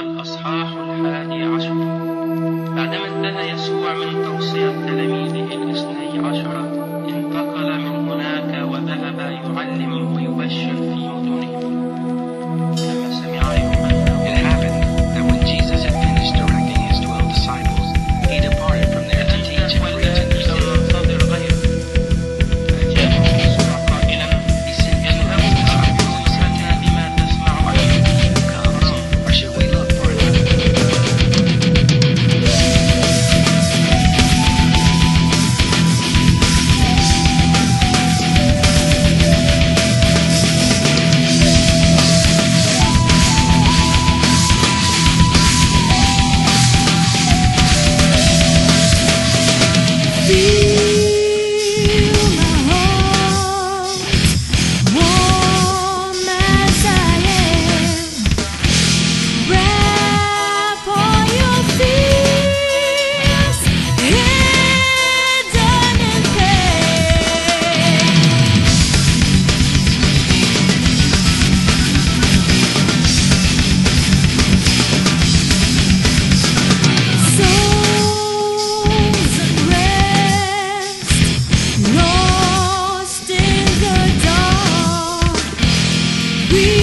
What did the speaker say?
الأصحاب be We.